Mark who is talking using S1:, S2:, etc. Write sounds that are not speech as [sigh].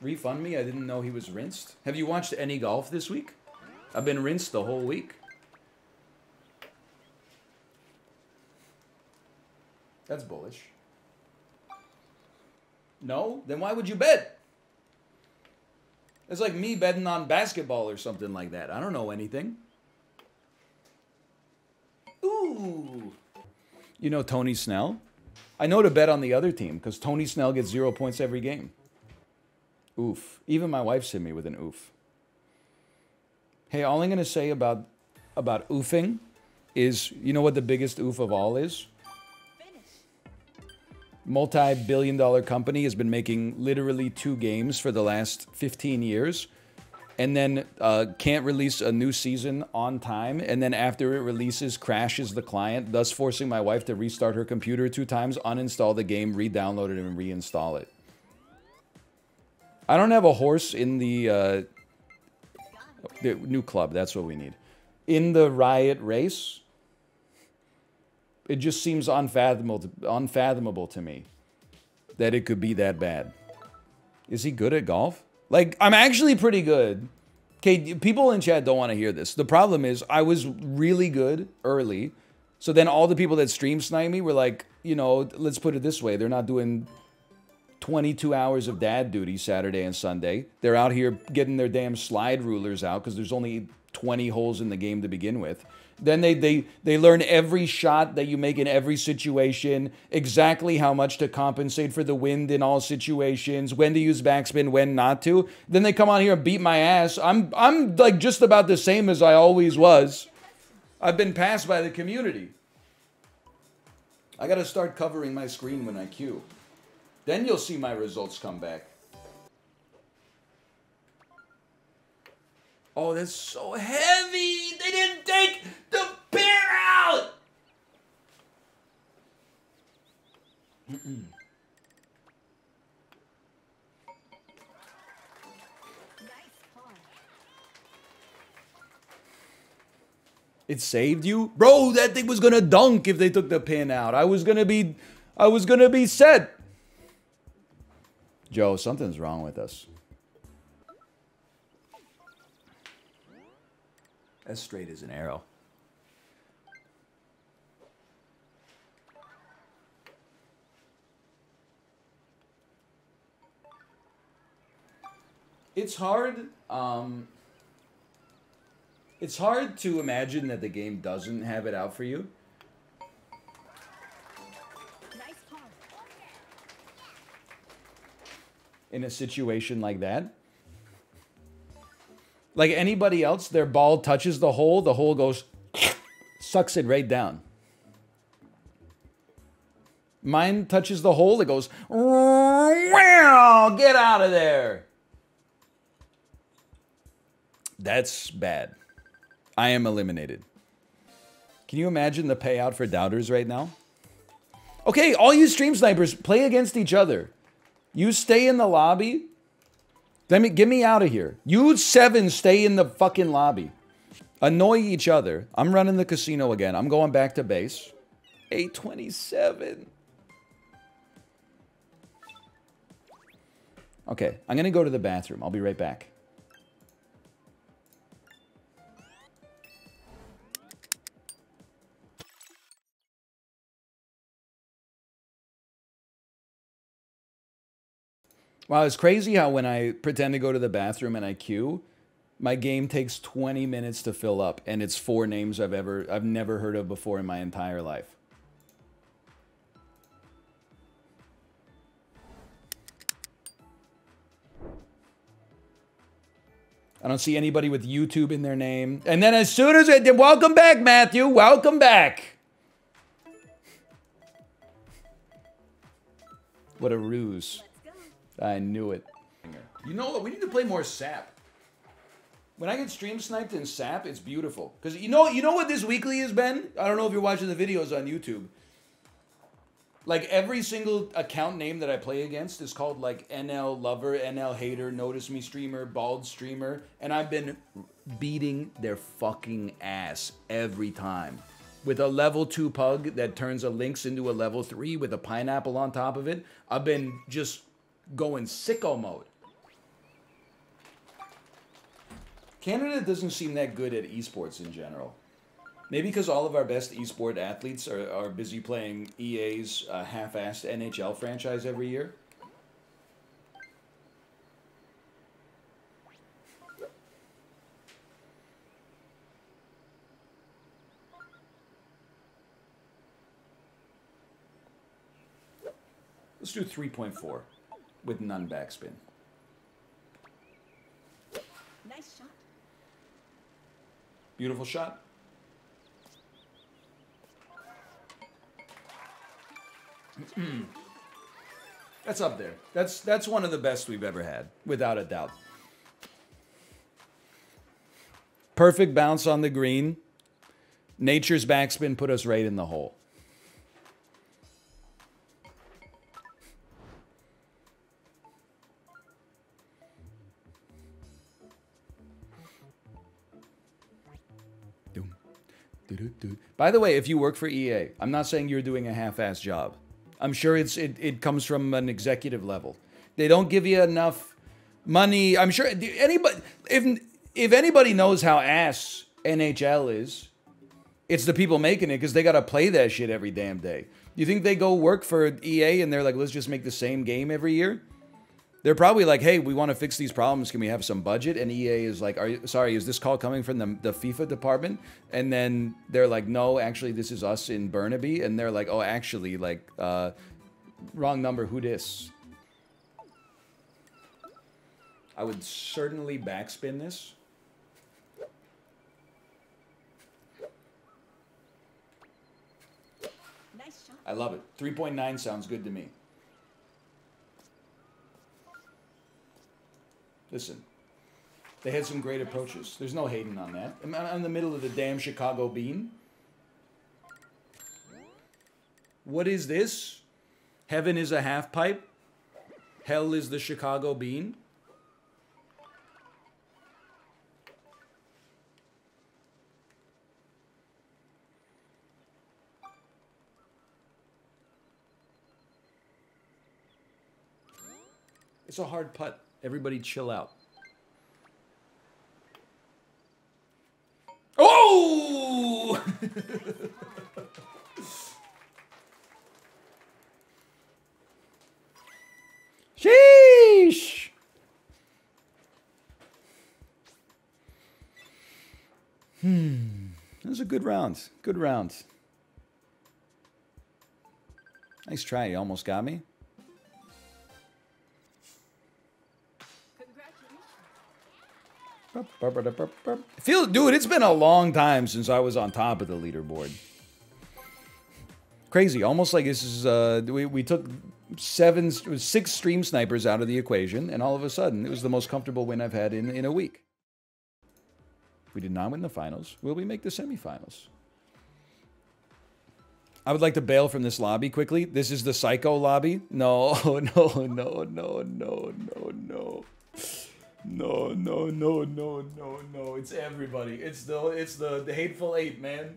S1: refund me. I didn't know he was rinsed. Have you watched any golf this week? I've been rinsed the whole week. That's bullish. No? Then why would you bet? It's like me betting on basketball or something like that. I don't know anything. Ooh. You know Tony Snell? I know to bet on the other team because Tony Snell gets zero points every game. Oof. Even my wife's hit me with an oof. Hey, all I'm going to say about about oofing is, you know what the biggest oof of all is? Multi-billion dollar company has been making literally two games for the last 15 years and then uh, can't release a new season on time, and then after it releases, crashes the client, thus forcing my wife to restart her computer two times, uninstall the game, re-download it, and reinstall it. I don't have a horse in the, uh, the new club. That's what we need. In the riot race, it just seems unfathomable, unfathomable to me that it could be that bad. Is he good at golf? Like, I'm actually pretty good. Okay, people in chat don't want to hear this. The problem is, I was really good early. So then all the people that stream snipe me were like, you know, let's put it this way. They're not doing 22 hours of dad duty Saturday and Sunday. They're out here getting their damn slide rulers out because there's only 20 holes in the game to begin with. Then they, they, they learn every shot that you make in every situation, exactly how much to compensate for the wind in all situations, when to use backspin, when not to. Then they come on here and beat my ass. I'm, I'm like just about the same as I always was. I've been passed by the community. I got to start covering my screen when I queue. Then you'll see my results come back. Oh, that's so heavy. They didn't take the pin out. It saved you? Bro, that thing was gonna dunk if they took the pin out. I was gonna be I was gonna be set. Joe, something's wrong with us. As straight as an arrow. It's hard. Um, it's hard to imagine that the game doesn't have it out for you. In a situation like that. Like anybody else, their ball touches the hole, the hole goes, sucks it right down. Mine touches the hole, it goes, wow, get out of there. That's bad. I am eliminated. Can you imagine the payout for doubters right now? Okay, all you stream snipers, play against each other. You stay in the lobby. Let me get me out of here. You seven stay in the fucking lobby. Annoy each other. I'm running the casino again. I'm going back to base. 827. Okay, I'm gonna go to the bathroom. I'll be right back. Wow, it's crazy how when I pretend to go to the bathroom and I queue, my game takes 20 minutes to fill up and it's four names I've ever I've never heard of before in my entire life. I don't see anybody with YouTube in their name. And then as soon as it did, welcome back, Matthew, welcome back. What a ruse. I knew it. You know what? We need to play more SAP. When I get stream sniped in SAP, it's beautiful. Because you know, you know what this weekly has been? I don't know if you're watching the videos on YouTube. Like every single account name that I play against is called like NL Lover, NL Hater, Notice Me Streamer, Bald Streamer, and I've been beating their fucking ass every time. With a level 2 pug that turns a lynx into a level 3 with a pineapple on top of it, I've been just going sicko mode. Canada doesn't seem that good at esports in general. Maybe because all of our best esport athletes are, are busy playing EA's uh, half-assed NHL franchise every year. Let's do 3.4 with none backspin.
S2: Nice shot.
S1: Beautiful shot. [clears throat] That's up there. That's that's one of the best we've ever had, without a doubt. Perfect bounce on the green. Nature's backspin put us right in the hole. By the way, if you work for EA, I'm not saying you're doing a half-ass job. I'm sure it's it, it comes from an executive level. They don't give you enough money. I'm sure anybody if if anybody knows how ass NHL is, it's the people making it because they got to play that shit every damn day. You think they go work for EA and they're like, let's just make the same game every year? They're probably like, hey, we want to fix these problems. Can we have some budget? And EA is like, are you, sorry, is this call coming from the, the FIFA department? And then they're like, no, actually, this is us in Burnaby. And they're like, oh, actually, like, uh, wrong number, who dis? I would certainly backspin this.
S2: Nice.
S1: I love it. 3.9 sounds good to me. Listen, they had some great approaches. There's no Hayden on that. I'm in the middle of the damn Chicago Bean. What is this? Heaven is a half pipe? Hell is the Chicago Bean? It's a hard putt. Everybody chill out. Oh! [laughs] Sheesh! Hmm. That was a good round. Good round. Nice try. You almost got me. Feel, dude, it's been a long time since I was on top of the leaderboard. Crazy, almost like this is. Uh, we we took seven, six stream snipers out of the equation, and all of a sudden, it was the most comfortable win I've had in in a week. We did not win the finals. Will we make the semifinals? I would like to bail from this lobby quickly. This is the psycho lobby. No, [laughs] no, no, no, no, no, no. No, no, no, no, no, no. It's everybody. It's the it's the, the hateful eight, man.